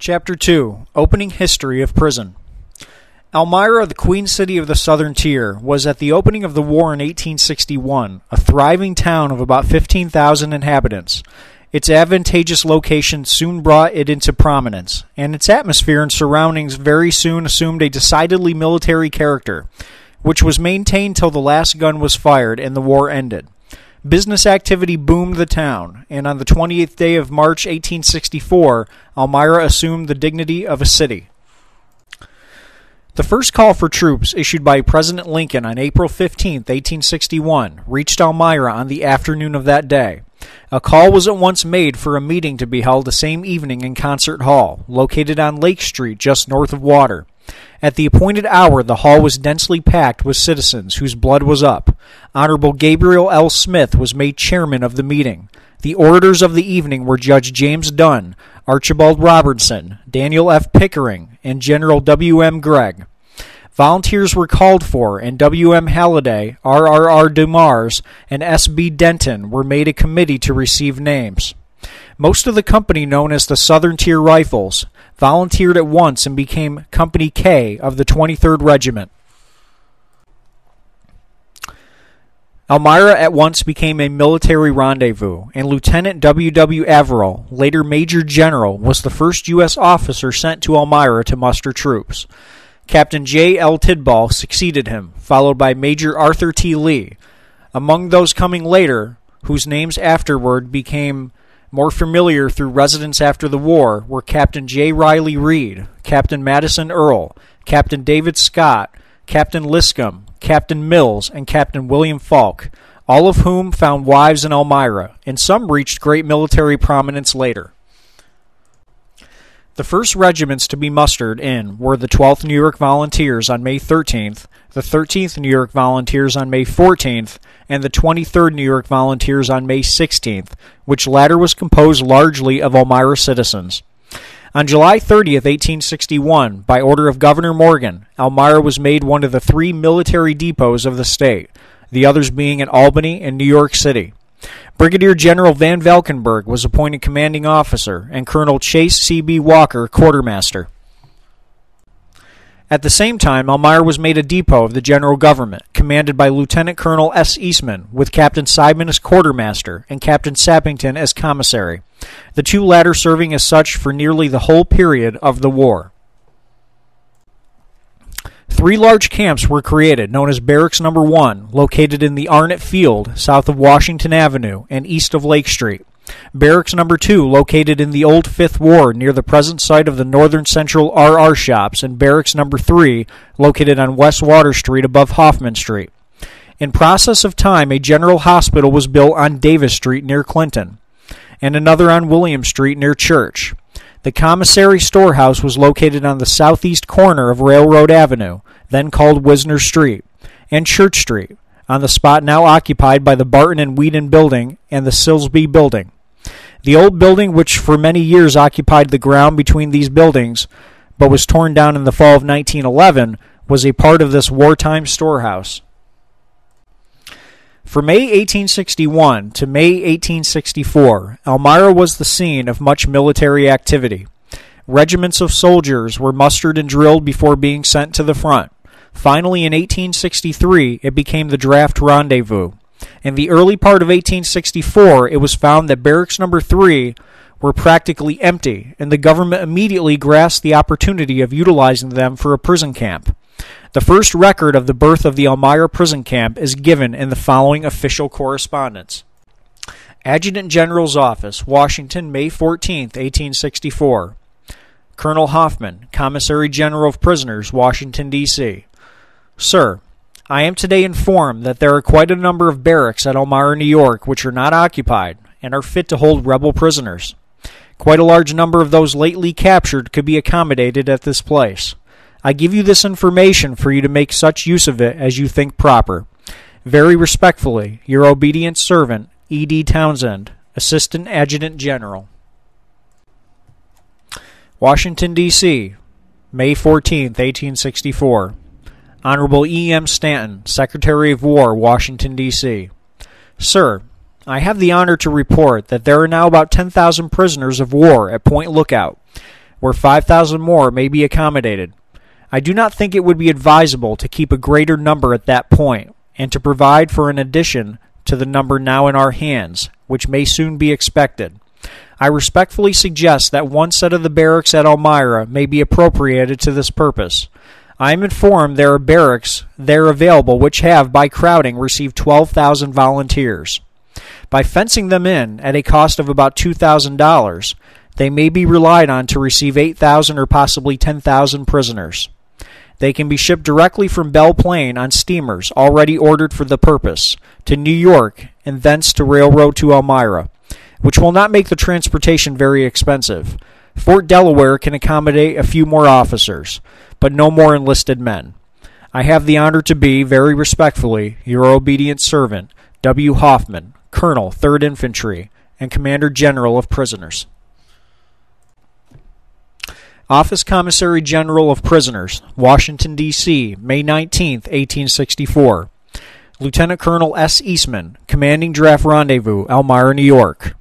Chapter 2 Opening History of Prison. Elmira, the Queen City of the Southern Tier, was at the opening of the war in 1861 a thriving town of about 15,000 inhabitants. Its advantageous location soon brought it into prominence, and its atmosphere and surroundings very soon assumed a decidedly military character, which was maintained till the last gun was fired and the war ended. Business activity boomed the town, and on the 28th day of March 1864, Elmira assumed the dignity of a city. The first call for troops issued by President Lincoln on April 15, 1861, reached Elmira on the afternoon of that day. A call was at once made for a meeting to be held the same evening in Concert Hall, located on Lake Street just north of Water. At the appointed hour, the hall was densely packed with citizens whose blood was up. Honorable Gabriel L. Smith was made chairman of the meeting. The orators of the evening were Judge James Dunn, Archibald Robertson, Daniel F. Pickering, and General W. M. Gregg. Volunteers were called for, and W. M. Halliday, R. R. R. Dumars, and S. B. Denton were made a committee to receive names. Most of the company, known as the Southern Tier Rifles, volunteered at once and became Company K of the 23rd Regiment. Elmira at once became a military rendezvous, and Lieutenant W. W. Averell, later Major General, was the first U.S. officer sent to Elmira to muster troops. Captain J. L. Tidball succeeded him, followed by Major Arthur T. Lee. Among those coming later, whose names afterward became more familiar through residence after the war, were Captain J. Riley Reed, Captain Madison Earl, Captain David Scott, Captain Liscomb, Captain Mills, and Captain William Falk, all of whom found wives in Elmira, and some reached great military prominence later. The first regiments to be mustered in were the 12th New York Volunteers on May 13th, the 13th New York Volunteers on May 14th, and the 23rd New York Volunteers on May 16th, which latter was composed largely of Elmira citizens. On July 30th, 1861, by order of Governor Morgan, Elmira was made one of the three military depots of the state, the others being at Albany and New York City. Brigadier General Van Valkenburgh was appointed commanding officer, and Colonel Chase C.B. Walker quartermaster. At the same time, Elmira was made a depot of the general government, commanded by Lieutenant Colonel S. Eastman, with Captain Simon as quartermaster and Captain Sappington as commissary, the two latter serving as such for nearly the whole period of the war. Three large camps were created, known as Barracks Number 1, located in the Arnett Field, south of Washington Avenue and east of Lake Street. Barracks Number 2, located in the old Fifth Ward near the present site of the Northern Central RR shops, and Barracks Number 3, located on West Water Street above Hoffman Street. In process of time, a general hospital was built on Davis Street near Clinton, and another on William Street near Church. The commissary storehouse was located on the southeast corner of Railroad Avenue, then called Wisner Street, and Church Street, on the spot now occupied by the Barton and Whedon building and the Silsby building. The old building, which for many years occupied the ground between these buildings, but was torn down in the fall of 1911, was a part of this wartime storehouse. From May 1861 to May 1864, Elmira was the scene of much military activity. Regiments of soldiers were mustered and drilled before being sent to the front. Finally, in 1863, it became the draft rendezvous. In the early part of 1864, it was found that barracks number 3 were practically empty, and the government immediately grasped the opportunity of utilizing them for a prison camp. The first record of the birth of the Elmira prison camp is given in the following official correspondence. Adjutant General's Office, Washington, May 14, 1864. Colonel Hoffman, Commissary General of Prisoners, Washington, D.C. Sir, I am today informed that there are quite a number of barracks at Elmira, New York, which are not occupied and are fit to hold rebel prisoners. Quite a large number of those lately captured could be accommodated at this place. I give you this information for you to make such use of it as you think proper. Very respectfully, your obedient servant, E.D. Townsend, Assistant Adjutant General. Washington, D.C., May 14, 1864. Honorable E. M. Stanton, Secretary of War, Washington, D.C. Sir, I have the honor to report that there are now about 10,000 prisoners of war at Point Lookout where 5,000 more may be accommodated. I do not think it would be advisable to keep a greater number at that point, and to provide for an addition to the number now in our hands, which may soon be expected. I respectfully suggest that one set of the barracks at Elmira may be appropriated to this purpose. I am informed there are barracks there available which have, by crowding, received 12,000 volunteers. By fencing them in at a cost of about $2,000, they may be relied on to receive 8,000 or possibly 10,000 prisoners. They can be shipped directly from Belle Plain on steamers already ordered for the purpose to New York and thence to railroad to Elmira, which will not make the transportation very expensive. Fort Delaware can accommodate a few more officers, but no more enlisted men. I have the honor to be, very respectfully, your obedient servant, W. Hoffman, Colonel, 3rd Infantry, and Commander General of Prisoners. Office Commissary General of Prisoners, Washington, D.C., May 19, 1864. Lieutenant Colonel S. Eastman, Commanding Draft Rendezvous, Elmira, New York.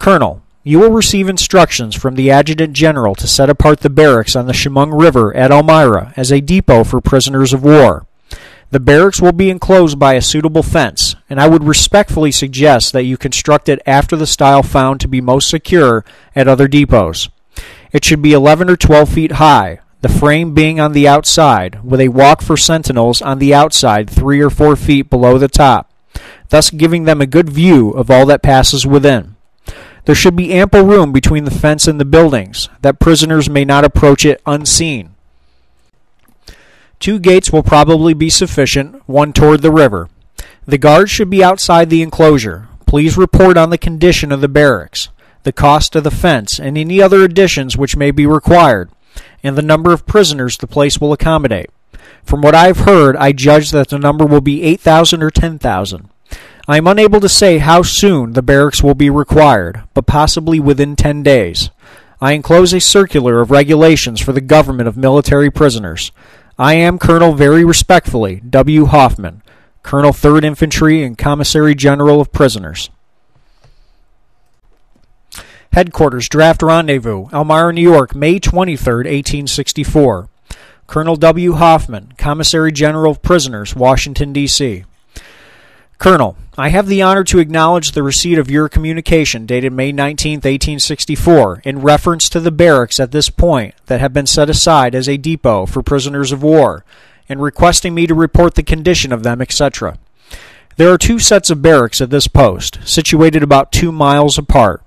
Colonel, you will receive instructions from the Adjutant General to set apart the barracks on the Chemung River at Elmira as a depot for prisoners of war. The barracks will be enclosed by a suitable fence, and I would respectfully suggest that you construct it after the style found to be most secure at other depots. It should be 11 or 12 feet high, the frame being on the outside, with a walk for sentinels on the outside 3 or 4 feet below the top, thus giving them a good view of all that passes within. There should be ample room between the fence and the buildings, that prisoners may not approach it unseen. Two gates will probably be sufficient, one toward the river. The guards should be outside the enclosure. Please report on the condition of the barracks the cost of the fence, and any other additions which may be required, and the number of prisoners the place will accommodate. From what I have heard, I judge that the number will be 8,000 or 10,000. I am unable to say how soon the barracks will be required, but possibly within 10 days. I enclose a circular of regulations for the government of military prisoners. I am Colonel very respectfully W. Hoffman, Colonel 3rd Infantry and Commissary General of Prisoners. Headquarters Draft Rendezvous, Elmira, New York, May 23, 1864. Colonel W. Hoffman, Commissary General of Prisoners, Washington, D.C. Colonel, I have the honor to acknowledge the receipt of your communication dated May 19, 1864, in reference to the barracks at this point that have been set aside as a depot for prisoners of war, and requesting me to report the condition of them, etc. There are two sets of barracks at this post, situated about two miles apart.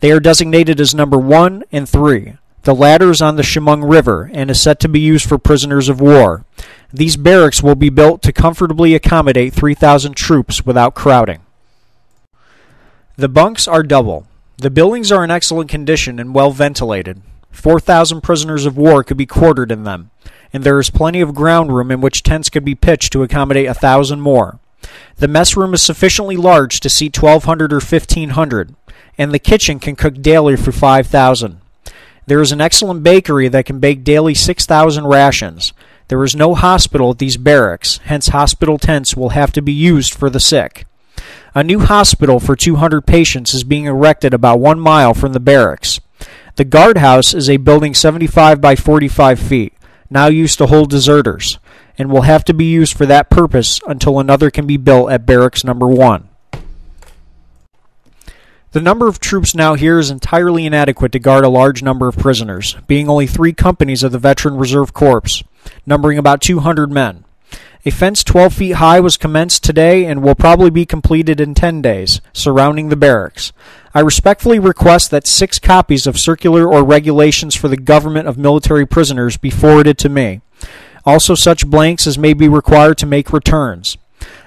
They are designated as number 1 and 3. The latter is on the Chemung River and is set to be used for prisoners of war. These barracks will be built to comfortably accommodate 3,000 troops without crowding. The bunks are double. The buildings are in excellent condition and well ventilated. 4,000 prisoners of war could be quartered in them, and there is plenty of ground room in which tents could be pitched to accommodate a thousand more. The mess room is sufficiently large to seat 1,200 or 1,500 and the kitchen can cook daily for 5,000. There is an excellent bakery that can bake daily 6,000 rations. There is no hospital at these barracks, hence hospital tents will have to be used for the sick. A new hospital for 200 patients is being erected about one mile from the barracks. The guardhouse is a building 75 by 45 feet, now used to hold deserters, and will have to be used for that purpose until another can be built at barracks number 1. The number of troops now here is entirely inadequate to guard a large number of prisoners, being only three companies of the Veteran Reserve Corps, numbering about 200 men. A fence 12 feet high was commenced today and will probably be completed in 10 days, surrounding the barracks. I respectfully request that six copies of circular or regulations for the government of military prisoners be forwarded to me. Also, such blanks as may be required to make returns.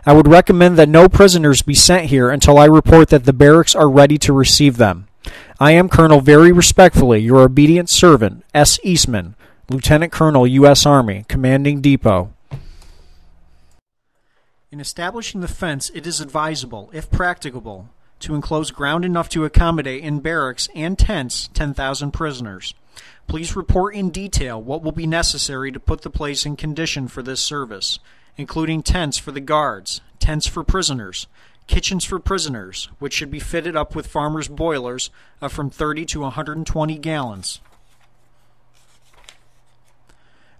I would recommend that no prisoners be sent here until I report that the barracks are ready to receive them. I am Colonel very respectfully your obedient servant, S. Eastman, Lieutenant Colonel, U.S. Army, Commanding Depot. In establishing the fence, it is advisable, if practicable, to enclose ground enough to accommodate in barracks and tents 10,000 prisoners. Please report in detail what will be necessary to put the place in condition for this service including tents for the guards, tents for prisoners, kitchens for prisoners, which should be fitted up with farmers' boilers of from 30 to 120 gallons.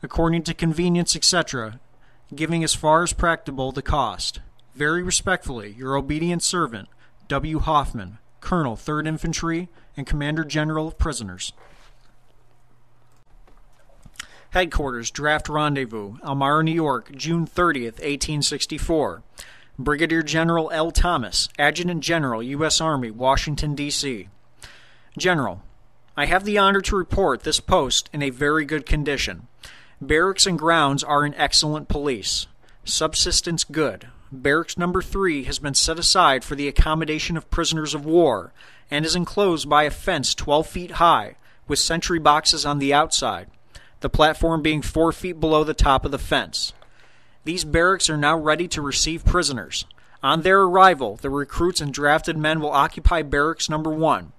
According to convenience, etc., giving as far as practicable the cost. Very respectfully, your obedient servant, W. Hoffman, Colonel, 3rd Infantry, and Commander General of Prisoners. Headquarters, Draft Rendezvous, Elmira, New York, June 30th, 1864. Brigadier General L. Thomas, Adjutant General, U.S. Army, Washington, D.C. General, I have the honor to report this post in a very good condition. Barracks and grounds are in excellent police. Subsistence good. Barracks number 3 has been set aside for the accommodation of prisoners of war and is enclosed by a fence 12 feet high with sentry boxes on the outside the platform being four feet below the top of the fence. These barracks are now ready to receive prisoners. On their arrival, the recruits and drafted men will occupy barracks number one.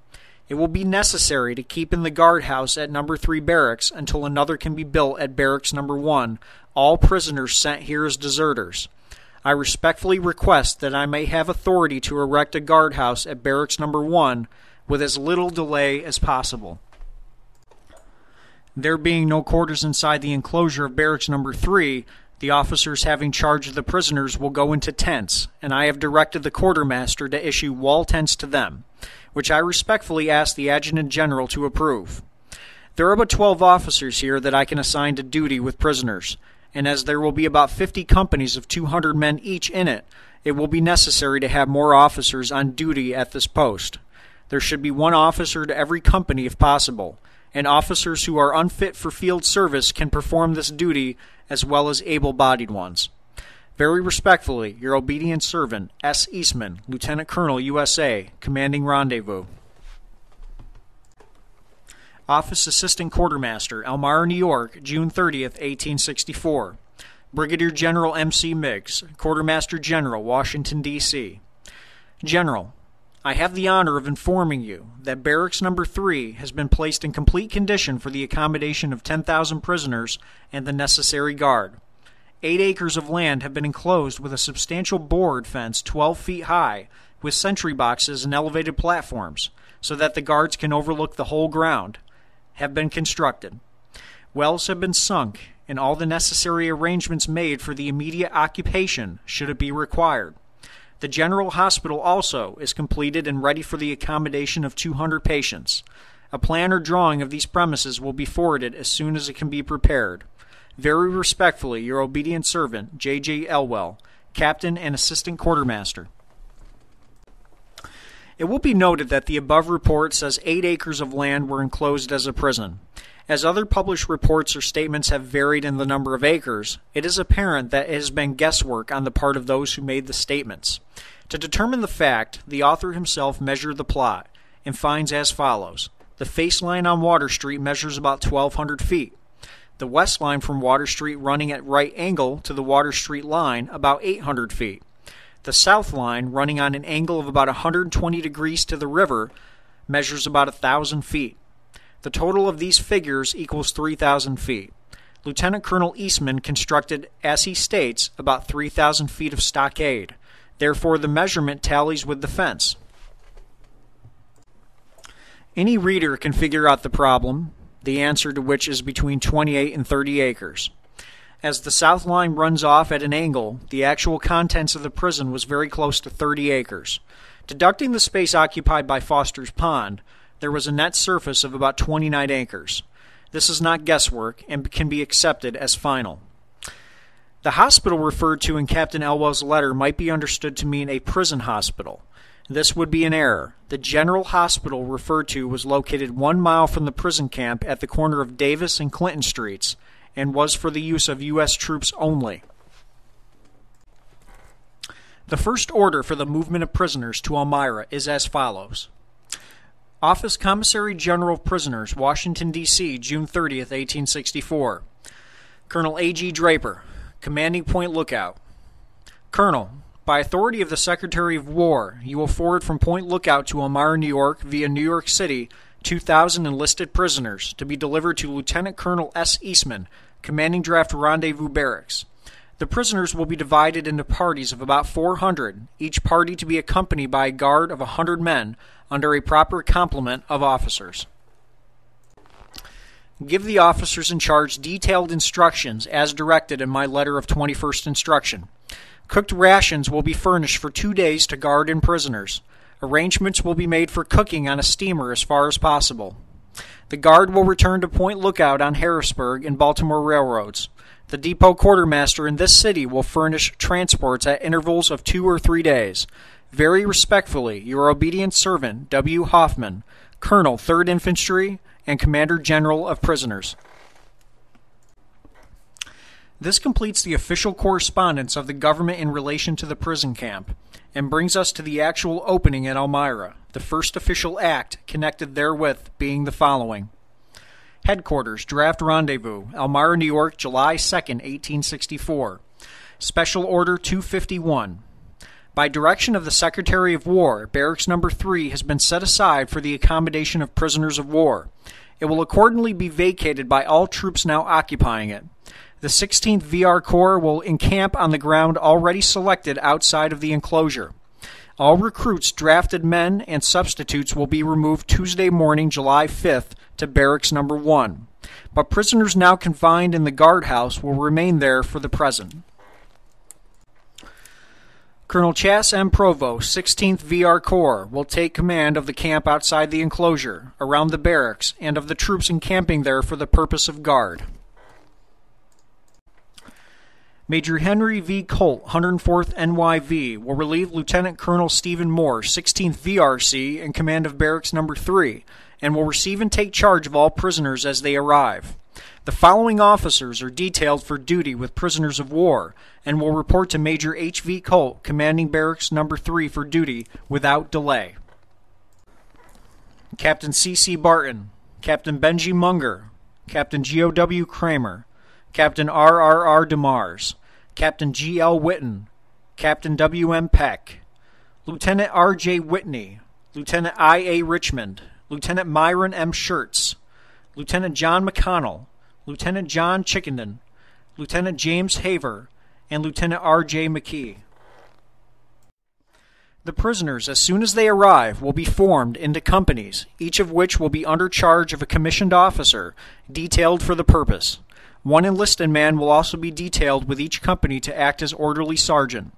It will be necessary to keep in the guardhouse at number three barracks until another can be built at barracks number one, all prisoners sent here as deserters. I respectfully request that I may have authority to erect a guardhouse at barracks number one with as little delay as possible. There being no quarters inside the enclosure of barracks number three, the officers having charge of the prisoners will go into tents, and I have directed the quartermaster to issue wall tents to them, which I respectfully ask the adjutant general to approve. There are but 12 officers here that I can assign to duty with prisoners, and as there will be about 50 companies of 200 men each in it, it will be necessary to have more officers on duty at this post. There should be one officer to every company if possible and officers who are unfit for field service can perform this duty as well as able bodied ones. Very respectfully, your obedient servant, S. Eastman, Lieutenant Colonel, USA, Commanding Rendezvous. Office Assistant Quartermaster, Elmira, New York, June 30th, 1864. Brigadier General M.C. Meigs, Quartermaster General, Washington, D.C. General, I have the honor of informing you that Barracks Number 3 has been placed in complete condition for the accommodation of 10,000 prisoners and the necessary guard. Eight acres of land have been enclosed with a substantial board fence 12 feet high with sentry boxes and elevated platforms so that the guards can overlook the whole ground, have been constructed. Wells have been sunk and all the necessary arrangements made for the immediate occupation should it be required. The General Hospital also is completed and ready for the accommodation of 200 patients. A plan or drawing of these premises will be forwarded as soon as it can be prepared. Very respectfully, your obedient servant, J. J. Elwell, Captain and Assistant Quartermaster. It will be noted that the above report says eight acres of land were enclosed as a prison. As other published reports or statements have varied in the number of acres, it is apparent that it has been guesswork on the part of those who made the statements. To determine the fact, the author himself measured the plot and finds as follows The face line on Water Street measures about 1,200 feet. The west line from Water Street running at right angle to the Water Street line about 800 feet. The south line running on an angle of about 120 degrees to the river measures about 1,000 feet. The total of these figures equals 3,000 feet. Lieutenant Colonel Eastman constructed, as he states, about 3,000 feet of stockade. Therefore, the measurement tallies with the fence. Any reader can figure out the problem, the answer to which is between 28 and 30 acres. As the south line runs off at an angle, the actual contents of the prison was very close to 30 acres. Deducting the space occupied by Foster's Pond, there was a net surface of about 29 acres. This is not guesswork and can be accepted as final. The hospital referred to in Captain Elwell's letter might be understood to mean a prison hospital. This would be an error. The general hospital referred to was located one mile from the prison camp at the corner of Davis and Clinton Streets and was for the use of U.S. troops only. The first order for the movement of prisoners to Elmira is as follows Office Commissary General of Prisoners, Washington, D.C., June 30, 1864. Colonel A.G. Draper, Commanding Point Lookout. Colonel, by authority of the Secretary of War, you will forward from Point Lookout to Elmira, New York, via New York City, 2,000 enlisted prisoners to be delivered to Lieutenant Colonel S. Eastman, Commanding Draft Rendezvous Barracks. The prisoners will be divided into parties of about 400, each party to be accompanied by a guard of 100 men under a proper complement of officers. Give the officers in charge detailed instructions as directed in my letter of 21st instruction. Cooked rations will be furnished for two days to guard and prisoners. Arrangements will be made for cooking on a steamer as far as possible. The guard will return to Point Lookout on Harrisburg and Baltimore railroads. The depot quartermaster in this city will furnish transports at intervals of two or three days. Very respectfully, your obedient servant, W. Hoffman, Colonel, 3rd Infantry, and Commander General of Prisoners. This completes the official correspondence of the government in relation to the prison camp, and brings us to the actual opening at Elmira, the first official act connected therewith being the following. Headquarters, Draft Rendezvous, Elmira, New York, July 2, 1864. Special Order 251. By direction of the Secretary of War, Barracks Number 3 has been set aside for the accommodation of prisoners of war. It will accordingly be vacated by all troops now occupying it. The 16th VR Corps will encamp on the ground already selected outside of the enclosure. All recruits, drafted men, and substitutes will be removed Tuesday morning, July 5th, to Barracks Number 1. But prisoners now confined in the guardhouse will remain there for the present. Colonel Chas M. Prevost, 16th VR Corps, will take command of the camp outside the enclosure, around the barracks, and of the troops encamping there for the purpose of guard. Major Henry V. Colt, 104th NYV, will relieve Lieutenant Colonel Stephen Moore, 16th VRC, in command of Barracks Number 3, and will receive and take charge of all prisoners as they arrive. The following officers are detailed for duty with prisoners of war and will report to Major H.V. Colt, commanding Barracks Number 3 for duty without delay. Captain C.C. Barton, Captain Benji Munger, Captain G.O.W. Kramer, Captain R. R. R.R.R. Dumars, Captain G.L. Witten, Captain W.M. Peck, Lieutenant R.J. Whitney, Lieutenant I.A. Richmond, Lieutenant Myron M. Schertz, Lieutenant John McConnell, Lieutenant John Chickenden, Lieutenant James Haver, and Lieutenant R.J. McKee. The prisoners, as soon as they arrive, will be formed into companies, each of which will be under charge of a commissioned officer detailed for the purpose. One enlisted man will also be detailed with each company to act as orderly sergeant.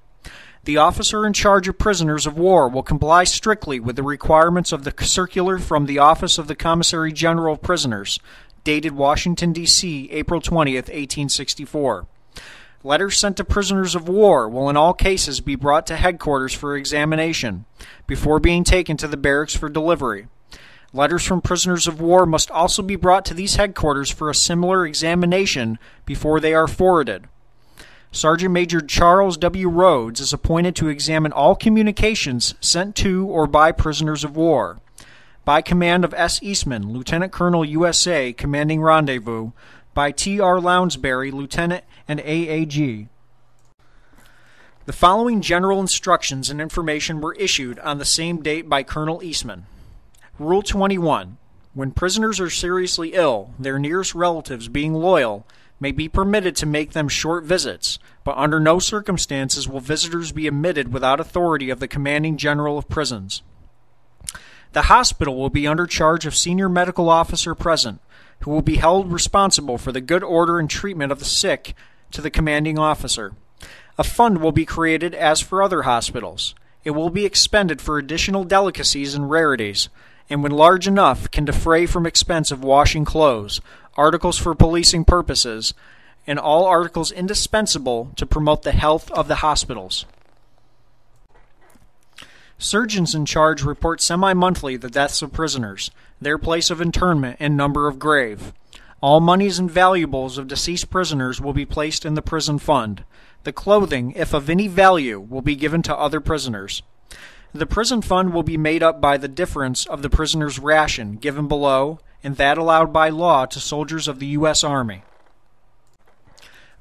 The officer in charge of prisoners of war will comply strictly with the requirements of the circular from the Office of the Commissary General of Prisoners, dated Washington, D.C., April 20th, 1864. Letters sent to prisoners of war will in all cases be brought to headquarters for examination before being taken to the barracks for delivery. Letters from prisoners of war must also be brought to these headquarters for a similar examination before they are forwarded. Sergeant Major Charles W. Rhodes is appointed to examine all communications sent to or by prisoners of war by command of S. Eastman, Lieutenant Colonel USA, commanding rendezvous, by T. R. Lounsbury, Lieutenant and AAG. The following general instructions and information were issued on the same date by Colonel Eastman. Rule 21. When prisoners are seriously ill, their nearest relatives being loyal, may be permitted to make them short visits, but under no circumstances will visitors be admitted without authority of the commanding general of prisons. The hospital will be under charge of senior medical officer present, who will be held responsible for the good order and treatment of the sick to the commanding officer. A fund will be created as for other hospitals. It will be expended for additional delicacies and rarities, and when large enough can defray from expense of washing clothes, articles for policing purposes, and all articles indispensable to promote the health of the hospitals. Surgeons in charge report semi monthly the deaths of prisoners, their place of internment, and number of grave. All moneys and valuables of deceased prisoners will be placed in the prison fund. The clothing, if of any value, will be given to other prisoners. The prison fund will be made up by the difference of the prisoner's ration given below and that allowed by law to soldiers of the U.S. Army.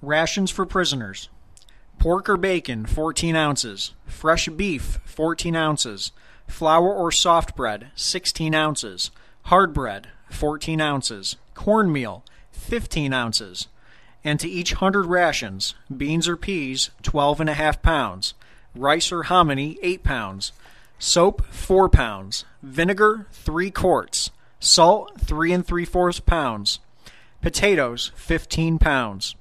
Rations for prisoners. Pork or bacon, 14 ounces, fresh beef, 14 ounces, flour or soft bread, 16 ounces, hard bread, 14 ounces, cornmeal, 15 ounces, and to each 100 rations, beans or peas, 12 and a half pounds, rice or hominy, 8 pounds, soap, 4 pounds, vinegar, 3 quarts, salt, 3 and 3 fourths pounds, Potatoes, 15 pounds.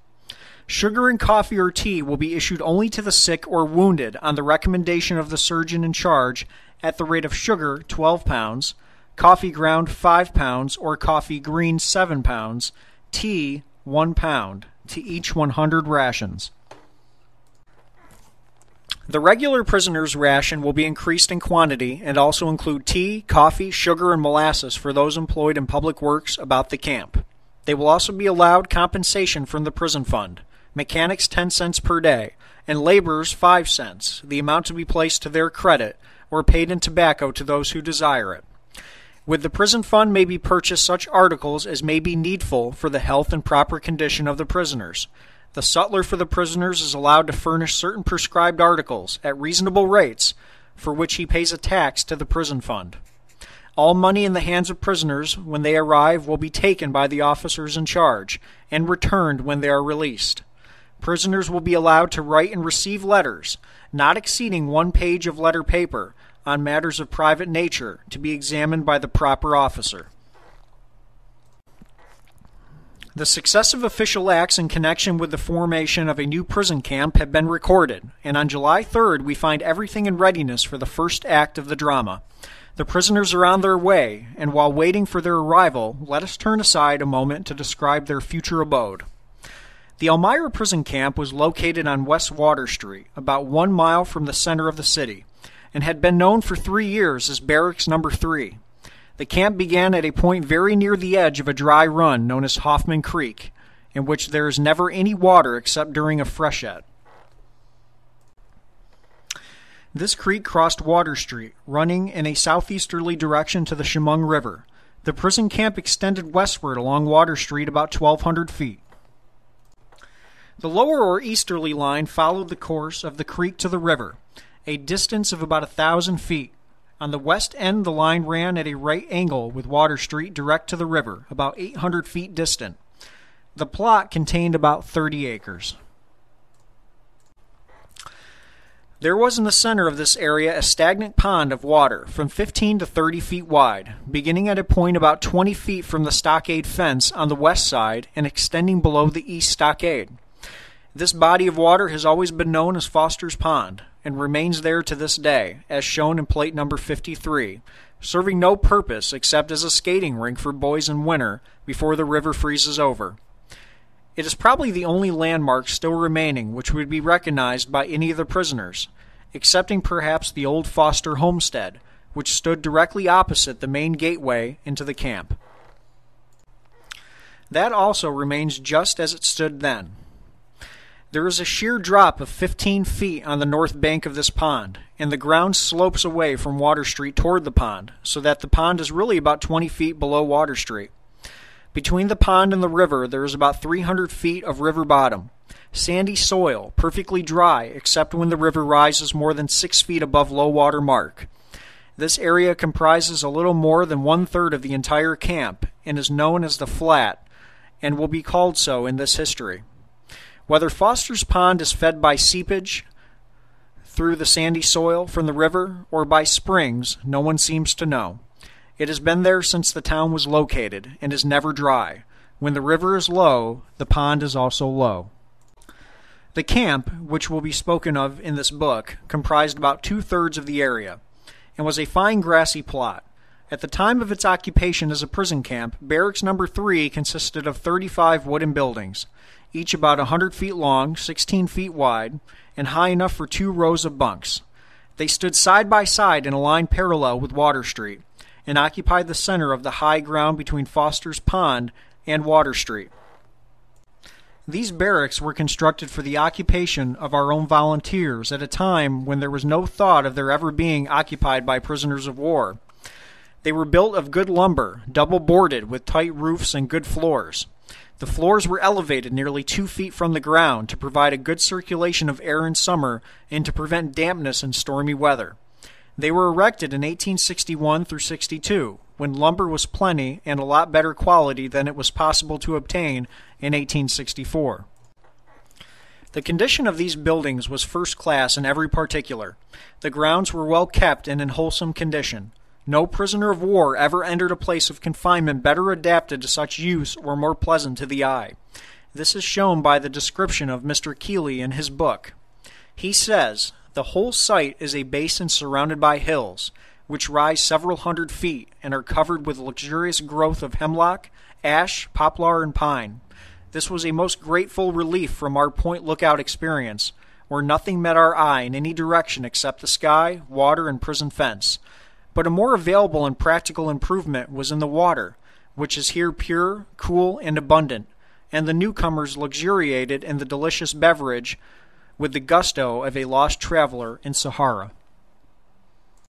Sugar and coffee or tea will be issued only to the sick or wounded on the recommendation of the surgeon in charge at the rate of sugar 12 pounds, coffee ground 5 pounds or coffee green 7 pounds, tea 1 pound to each 100 rations. The regular prisoner's ration will be increased in quantity and also include tea, coffee, sugar, and molasses for those employed in public works about the camp. They will also be allowed compensation from the prison fund. Mechanics 10 cents per day, and laborers 5 cents, the amount to be placed to their credit, or paid in tobacco to those who desire it. With the prison fund may be purchased such articles as may be needful for the health and proper condition of the prisoners. The sutler for the prisoners is allowed to furnish certain prescribed articles at reasonable rates, for which he pays a tax to the prison fund. All money in the hands of prisoners when they arrive will be taken by the officers in charge and returned when they are released. Prisoners will be allowed to write and receive letters, not exceeding one page of letter paper, on matters of private nature to be examined by the proper officer. The successive official acts in connection with the formation of a new prison camp have been recorded, and on July 3rd we find everything in readiness for the first act of the drama. The prisoners are on their way, and while waiting for their arrival, let us turn aside a moment to describe their future abode. The Elmira prison camp was located on West Water Street, about one mile from the center of the city, and had been known for three years as Barracks Number 3. The camp began at a point very near the edge of a dry run known as Hoffman Creek, in which there is never any water except during a freshet. This creek crossed Water Street, running in a southeasterly direction to the Chemung River. The prison camp extended westward along Water Street about 1,200 feet. The lower or easterly line followed the course of the creek to the river, a distance of about a thousand feet. On the west end, the line ran at a right angle with Water Street direct to the river, about 800 feet distant. The plot contained about 30 acres. There was in the center of this area a stagnant pond of water from 15 to 30 feet wide, beginning at a point about 20 feet from the stockade fence on the west side and extending below the east stockade. This body of water has always been known as Foster's Pond and remains there to this day, as shown in plate number 53, serving no purpose except as a skating rink for boys in winter before the river freezes over. It is probably the only landmark still remaining which would be recognized by any of the prisoners, excepting perhaps the old Foster homestead, which stood directly opposite the main gateway into the camp. That also remains just as it stood then. There is a sheer drop of 15 feet on the north bank of this pond, and the ground slopes away from Water Street toward the pond, so that the pond is really about 20 feet below Water Street. Between the pond and the river, there is about 300 feet of river bottom. Sandy soil, perfectly dry except when the river rises more than 6 feet above low water mark. This area comprises a little more than one third of the entire camp and is known as the Flat, and will be called so in this history. Whether Foster's Pond is fed by seepage through the sandy soil from the river or by springs, no one seems to know. It has been there since the town was located and is never dry. When the river is low, the pond is also low. The camp, which will be spoken of in this book, comprised about two thirds of the area and was a fine grassy plot. At the time of its occupation as a prison camp, Barracks Number 3 consisted of 35 wooden buildings each about 100 feet long, 16 feet wide, and high enough for two rows of bunks. They stood side by side in a line parallel with Water Street and occupied the center of the high ground between Foster's Pond and Water Street. These barracks were constructed for the occupation of our own volunteers at a time when there was no thought of their ever being occupied by prisoners of war. They were built of good lumber, double boarded with tight roofs and good floors. The floors were elevated nearly two feet from the ground to provide a good circulation of air in summer and to prevent dampness in stormy weather. They were erected in 1861 through 62, when lumber was plenty and a lot better quality than it was possible to obtain in 1864. The condition of these buildings was first class in every particular. The grounds were well kept and in wholesome condition. No prisoner of war ever entered a place of confinement better adapted to such use or more pleasant to the eye. This is shown by the description of Mr. Keiley in his book. He says, The whole site is a basin surrounded by hills, which rise several hundred feet and are covered with luxurious growth of hemlock, ash, poplar, and pine. This was a most grateful relief from our point lookout experience, where nothing met our eye in any direction except the sky, water, and prison fence. But a more available and practical improvement was in the water, which is here pure, cool, and abundant, and the newcomers luxuriated in the delicious beverage with the gusto of a lost traveler in Sahara.